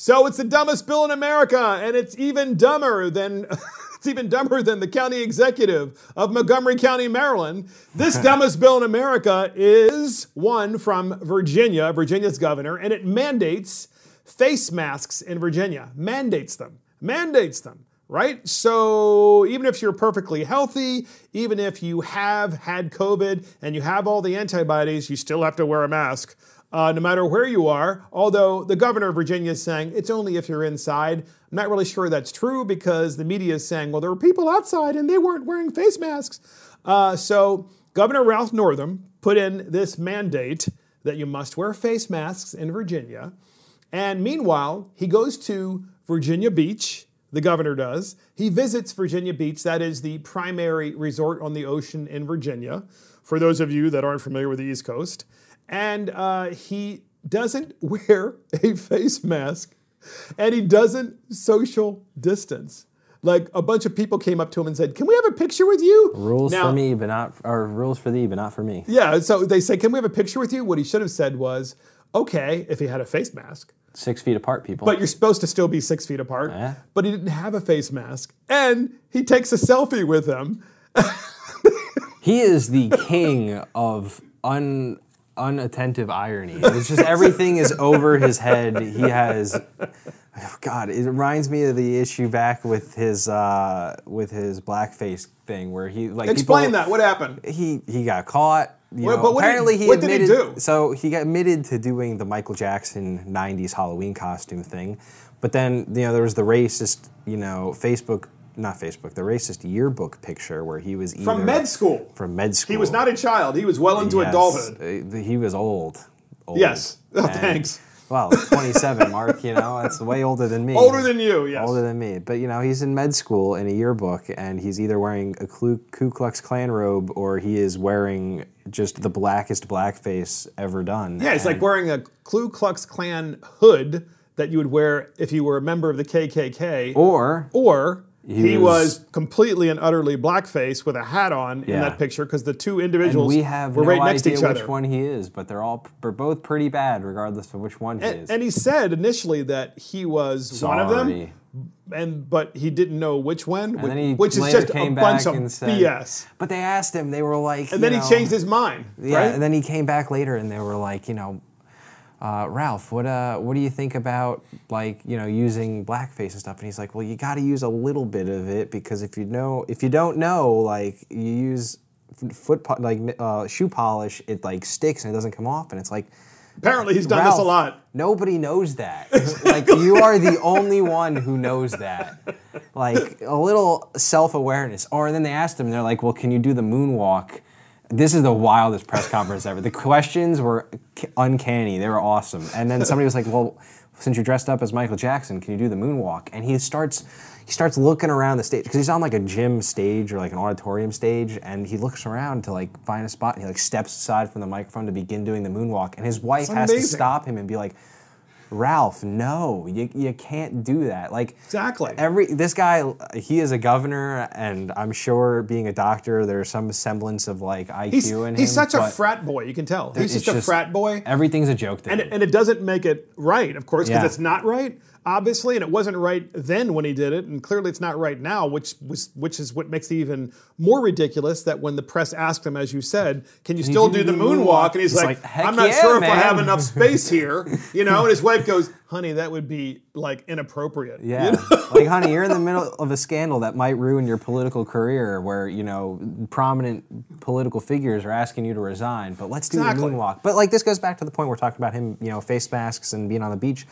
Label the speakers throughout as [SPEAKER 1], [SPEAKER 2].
[SPEAKER 1] So it's the dumbest bill in America, and it's even dumber than it's even dumber than the county executive of Montgomery County, Maryland. This dumbest bill in America is one from Virginia, Virginia's governor, and it mandates face masks in Virginia. Mandates them. Mandates them. Right? So, even if you're perfectly healthy, even if you have had COVID and you have all the antibodies, you still have to wear a mask uh, no matter where you are. Although the governor of Virginia is saying it's only if you're inside. I'm not really sure that's true because the media is saying, well, there were people outside and they weren't wearing face masks. Uh, so Governor Ralph Northam put in this mandate that you must wear face masks in Virginia. And meanwhile, he goes to Virginia Beach. The governor does. He visits Virginia Beach. That is the primary resort on the ocean in Virginia, for those of you that aren't familiar with the East Coast and uh, he doesn't wear a face mask and he doesn't social distance. Like a bunch of people came up to him and said, "Can we have a picture with you?"
[SPEAKER 2] Rules
[SPEAKER 1] Now-
[SPEAKER 2] for me, but not or rules for thee, but not for me.
[SPEAKER 1] Yeah, so they say, "Can we have a picture with you?" What he should have said was, "Okay, if he had a face mask."
[SPEAKER 2] Six feet apart, people.
[SPEAKER 1] But you're supposed to still be six feet apart.
[SPEAKER 2] Yeah.
[SPEAKER 1] But he didn't have a face mask, and he takes a selfie with him.
[SPEAKER 2] He is the king of un unattentive irony. It's just everything is over his head. He has God, it reminds me of the issue back with his uh, with his blackface thing where he like
[SPEAKER 1] Explain
[SPEAKER 2] people-
[SPEAKER 1] that. What happened?
[SPEAKER 2] He he got caught. You
[SPEAKER 1] What-
[SPEAKER 2] know,
[SPEAKER 1] but what did-
[SPEAKER 2] apparently he
[SPEAKER 1] what did he
[SPEAKER 2] admitted.
[SPEAKER 1] do?
[SPEAKER 2] So he got admitted to doing the Michael Jackson '90s Halloween costume thing, but then you know there was the racist, you know, Facebook, not Facebook, the racist yearbook picture where he was either
[SPEAKER 1] From med school.
[SPEAKER 2] from med school.
[SPEAKER 1] He was not a child. He was well into
[SPEAKER 2] Yes.
[SPEAKER 1] adulthood.
[SPEAKER 2] Uh, He was old. old.
[SPEAKER 1] Yes. Oh, thanks.
[SPEAKER 2] Well, 27, Mark. You know, that's way older than me.
[SPEAKER 1] Older than you, yes.
[SPEAKER 2] Older than me. But, you know, he's in med school in a yearbook, and he's either wearing a Ku Ku Klux Klan robe or he is wearing just the blackest blackface ever done.
[SPEAKER 1] Yeah, it's like wearing a Ku Klux Klan hood that you would wear if you were a member of the KKK,
[SPEAKER 2] Or
[SPEAKER 1] or he,
[SPEAKER 2] He
[SPEAKER 1] was,
[SPEAKER 2] was-
[SPEAKER 1] completely and utterly blackface with a hat on in that picture because the two
[SPEAKER 2] and
[SPEAKER 1] individuals
[SPEAKER 2] we have
[SPEAKER 1] were
[SPEAKER 2] no
[SPEAKER 1] right next to each
[SPEAKER 2] which
[SPEAKER 1] other.
[SPEAKER 2] Which one he is, but they're all they're both pretty bad, regardless of which one he
[SPEAKER 1] And,
[SPEAKER 2] is.
[SPEAKER 1] and he said initially that he was one of them, and but he didn't know which one, which,
[SPEAKER 2] then he
[SPEAKER 1] which is just a
[SPEAKER 2] came
[SPEAKER 1] bunch of
[SPEAKER 2] and said,
[SPEAKER 1] BS.
[SPEAKER 2] But they asked him, they were like,
[SPEAKER 1] And then he changed his mind.
[SPEAKER 2] Yeah,
[SPEAKER 1] right?
[SPEAKER 2] and then he came back later, and they were like, you know, uh, Ralph, what uh, what do you think about like you know using blackface and stuff? And he's like, well, you got to use a little bit of it because if you know, if you don't know, like you use foot po- like uh, shoe polish, it like sticks and it doesn't come off, and it's like.
[SPEAKER 1] Apparently, he's done this a
[SPEAKER 2] Ralph,
[SPEAKER 1] lot.
[SPEAKER 2] Nobody knows that. like you are the only one who knows that. Like a little self-awareness. Or then they asked him, they're like, "Well, can you do the moonwalk?" This is the wildest press conference ever. The questions were uncanny. They were awesome. And then somebody was like, "Well, since you're dressed up as Michael Jackson, can you do the moonwalk?" And he starts he starts looking around the stage because he's on like a gym stage or like an auditorium stage, and he looks around to like find a spot, and he like steps aside from the microphone to begin doing the moonwalk, and his wife has to stop him and be like, Ralph, no, you, you can't do that. Like
[SPEAKER 1] Exactly.
[SPEAKER 2] every this guy, he is a governor, and I'm sure being a doctor, there's some semblance of like IQ
[SPEAKER 1] He's,
[SPEAKER 2] in him.
[SPEAKER 1] he's such a frat boy. You can tell. He's just a frat boy.
[SPEAKER 2] Everything's a joke to
[SPEAKER 1] And,
[SPEAKER 2] him.
[SPEAKER 1] and it doesn't make it right, of course, because
[SPEAKER 2] Yeah.
[SPEAKER 1] it's not right, obviously, and it wasn't right then when he did it, and clearly it's not right now, which was which is what makes it even more ridiculous that when the press asked him, as you said, can you still do,
[SPEAKER 2] do
[SPEAKER 1] the moonwalk? And he's,
[SPEAKER 2] He's
[SPEAKER 1] like,
[SPEAKER 2] like,
[SPEAKER 1] I'm not
[SPEAKER 2] yeah,
[SPEAKER 1] sure if I have enough space here, you know. And his wife goes, honey, that would be like inappropriate. you
[SPEAKER 2] Yeah.
[SPEAKER 1] know?
[SPEAKER 2] like, honey, you're in the middle of a scandal that might ruin your political career where, you know, prominent political figures are asking you to resign, but let's do
[SPEAKER 1] Exactly.
[SPEAKER 2] the moonwalk. But, like, this goes back to the point we're talking about him, you know, face masks and being on the beach.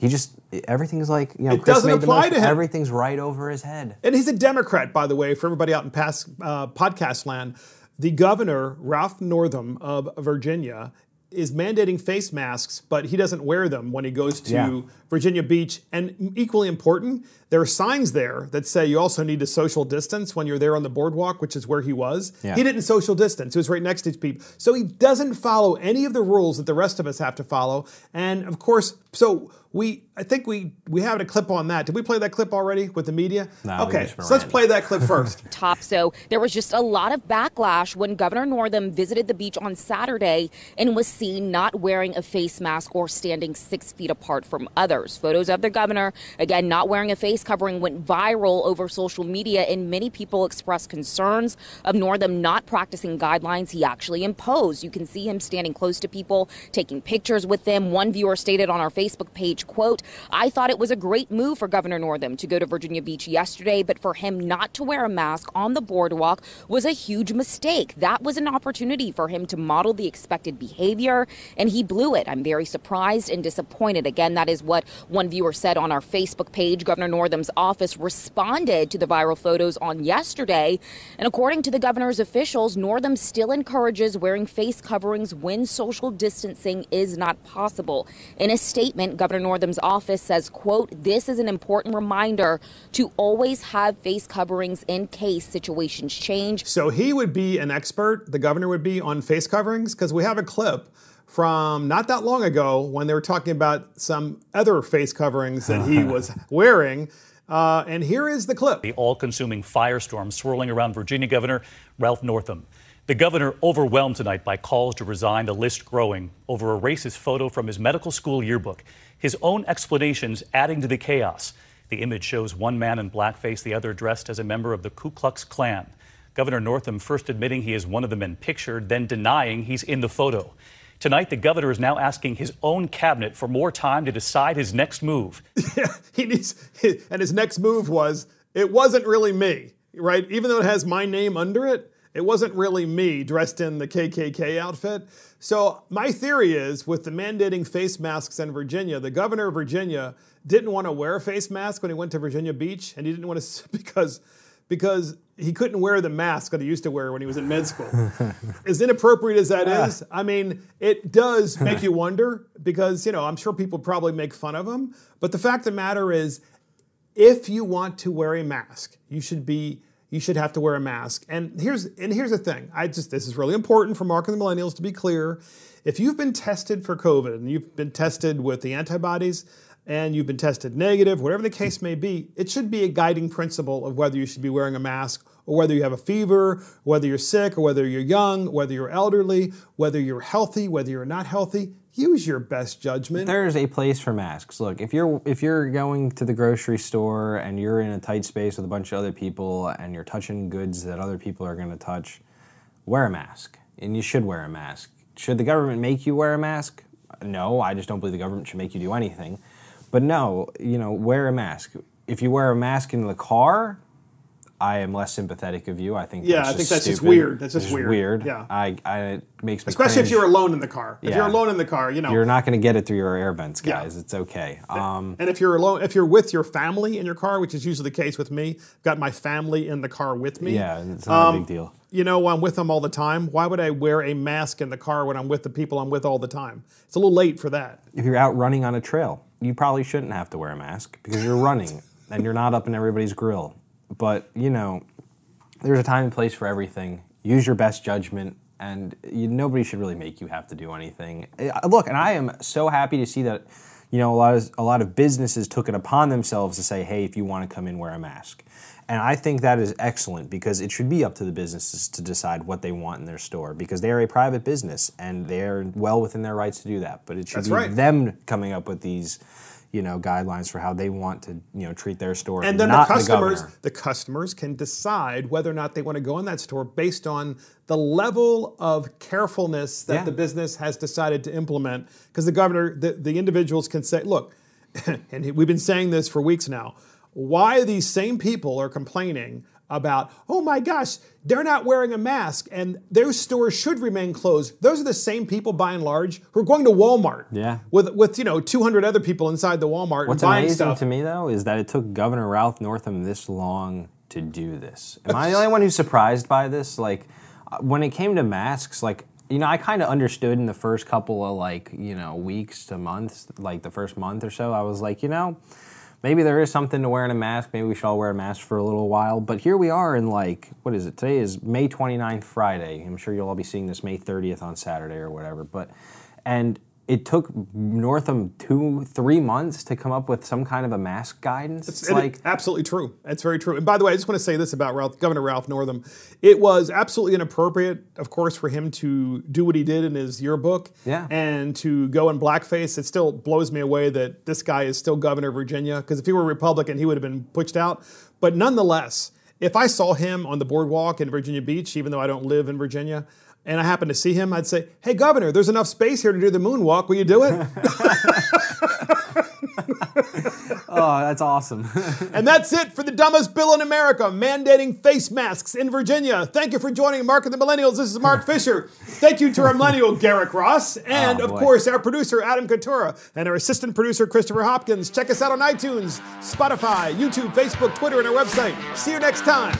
[SPEAKER 2] He just, everything's like, you know,
[SPEAKER 1] It
[SPEAKER 2] Chris
[SPEAKER 1] doesn't apply
[SPEAKER 2] most-
[SPEAKER 1] to him.
[SPEAKER 2] Everything's right over his head.
[SPEAKER 1] And he's a Democrat, by the way, for everybody out in past uh, podcast land. The governor, Ralph Northam of Virginia, is mandating face masks, but he doesn't wear them when he goes to
[SPEAKER 2] Yeah.
[SPEAKER 1] Virginia Beach. And equally important, there are signs there that say you also need to social distance when you're there on the boardwalk, which is where he was.
[SPEAKER 2] Yeah.
[SPEAKER 1] He didn't social distance. He was right next to people. So he doesn't follow any of the rules that the rest of us have to follow. And of course, so we I think we we have a clip on that. Did we play that clip already with the media?
[SPEAKER 2] No,
[SPEAKER 1] okay, so let's play that clip first.
[SPEAKER 3] top. So there was just a lot of backlash when Governor Northam visited the beach on Saturday and was seen not wearing a face mask or standing six feet apart from others. Photos of the governor, again, not wearing a face covering, went viral over social media, and many people expressed concerns of Northam not practicing guidelines he actually imposed. You can see him standing close to people, taking pictures with them. One viewer stated on our Facebook page, quote, I thought it was a great move for Governor Northam to go to Virginia Beach yesterday, but for him not to wear a mask on the boardwalk was a huge mistake. That was an opportunity for him to model the expected behavior, and he blew it. I'm very surprised and disappointed. Again, that is what one viewer said on our Facebook page. Governor Northam's office responded to the viral photos on yesterday, and according to the governor's officials, Northam still encourages wearing face coverings when social distancing is not possible. In a statement, Governor Northam's office says, quote, this is an important reminder to always have face coverings in case situations change.
[SPEAKER 1] So he would be an expert, the governor would be on face coverings, because we have a clip from not that long ago when they were talking about some other face coverings that he was wearing. Uh, and here is the clip.
[SPEAKER 4] The all consuming firestorm swirling around Virginia Governor Ralph Northam. The governor overwhelmed tonight by calls to resign, the list growing over a racist photo from his medical school yearbook. His own explanations adding to the chaos. The image shows one man in blackface, the other dressed as a member of the Ku Klux Klan. Governor Northam first admitting he is one of the men pictured, then denying he's in the photo. Tonight, the governor is now asking his own cabinet for more time to decide his next move.
[SPEAKER 1] Yeah, he needs, and his next move was, it wasn't really me, right? Even though it has my name under it, it wasn't really me dressed in the KKK outfit. So my theory is, with the mandating face masks in Virginia, the governor of Virginia didn't want to wear a face mask when he went to Virginia Beach, and he didn't want to because because he couldn't wear the mask that he used to wear when he was in med school. as inappropriate as that is, I mean, it does make you wonder because, you know, I'm sure people probably make fun of him. But the fact of the matter is, if you want to wear a mask, you should be you should have to wear a mask. And here's and here's the thing. I just this is really important for Mark and the Millennials to be clear. If you've been tested for COVID and you've been tested with the antibodies and you've been tested negative, whatever the case may be, it should be a guiding principle of whether you should be wearing a mask or whether you have a fever, whether you're sick or whether you're young, whether you're elderly, whether you're healthy, whether you're not healthy. Use your best judgment.
[SPEAKER 2] There's a place for masks. Look, if you're if you're going to the grocery store and you're in a tight space with a bunch of other people and you're touching goods that other people are going to touch, wear a mask. And you should wear a mask. Should the government make you wear a mask? No, I just don't believe the government should make you do anything. But no, you know, wear a mask. If you wear a mask in the car, I am less sympathetic of you. I think
[SPEAKER 1] Yeah,
[SPEAKER 2] that's
[SPEAKER 1] I think
[SPEAKER 2] just
[SPEAKER 1] that's just
[SPEAKER 2] stupid.
[SPEAKER 1] weird. That's just
[SPEAKER 2] It's
[SPEAKER 1] weird. Yeah.
[SPEAKER 2] I, I it makes me
[SPEAKER 1] Especially if you're alone in the car. If
[SPEAKER 2] Yeah.
[SPEAKER 1] you're alone in the car, you know.
[SPEAKER 2] You're not going to get it through your air vents,
[SPEAKER 1] Yeah.
[SPEAKER 2] guys. It's okay. Um,
[SPEAKER 1] and if you're alone, if you're with your family in your car, which is usually the case with me, I've got my family in the car with me.
[SPEAKER 2] yeah, it's not a big deal.
[SPEAKER 1] You know, I'm with them all the time. Why would I wear a mask in the car when I'm with the people I'm with all the time? It's a little late for that.
[SPEAKER 2] If you're out running on a trail, you probably shouldn't have to wear a mask because you're running and you're not up in everybody's grill. But you know, there's a time and place for everything. Use your best judgment, and you, nobody should really make you have to do anything. Uh, Look, and I am so happy to see that. You know, a lot of a lot of businesses took it upon themselves to say, "Hey, if you want to come in, wear a mask." And I think that is excellent because it should be up to the businesses to decide what they want in their store because they are a private business and they're well within their rights to do that. But it should
[SPEAKER 1] That's
[SPEAKER 2] be
[SPEAKER 1] right.
[SPEAKER 2] them coming up with these, you know, guidelines for how they want to, you know, treat their store.
[SPEAKER 1] And then the customers,
[SPEAKER 2] governor.
[SPEAKER 1] the, customers can decide whether or not they want to go in that store based on the level of carefulness that
[SPEAKER 2] Yeah.
[SPEAKER 1] the business has decided to implement. Because the governor, the, the individuals can say, look, and we've been saying this for weeks now. Why these same people are complaining about, oh my gosh, they're not wearing a mask and their stores should remain closed. Those are the same people by and large who are going to Walmart.
[SPEAKER 2] Yeah.
[SPEAKER 1] With with you know 200 other people inside the Walmart
[SPEAKER 2] What's amazing
[SPEAKER 1] stuff.
[SPEAKER 2] to me though is that it took Governor Ralph Northam this long to do this. Am I the only one who's surprised by this? Like, uh, when it came to masks, like. You know, I kind of understood in the first couple of like, you know, weeks to months, like the first month or so, I was like, you know, maybe there is something to wearing a mask. Maybe we should all wear a mask for a little while. But here we are in like, what is it? Today is May 29th, Friday. I'm sure you'll all be seeing this May 30th on Saturday or whatever. But, and it took Northam two, three months to come up with some kind of a mask guidance. It's,
[SPEAKER 1] it's like absolutely true. It's very true. And by the way, I just want to say this about Ralph, Governor Ralph Northam. It was absolutely inappropriate, of course, for him to do what he did in his yearbook.
[SPEAKER 2] Yeah.
[SPEAKER 1] And to go in blackface. It still blows me away that this guy is still governor of Virginia. Because if he were a Republican, he would have been pushed out. But nonetheless, if I saw him on the boardwalk in Virginia Beach, even though I don't live in Virginia, and I happen to see him, I'd say, "Hey, Governor, there's enough space here to do the moonwalk. Will you do it?"
[SPEAKER 2] oh, that's awesome.
[SPEAKER 1] and that's it for the dumbest bill in America, mandating face masks in Virginia. Thank you for joining Mark of the Millennials. This is Mark Fisher. Thank you to our millennial Garrick Ross, and oh, of course our producer Adam Coutura and our assistant producer Christopher Hopkins. Check us out on iTunes, Spotify, YouTube, Facebook, Twitter, and our website. See you next time.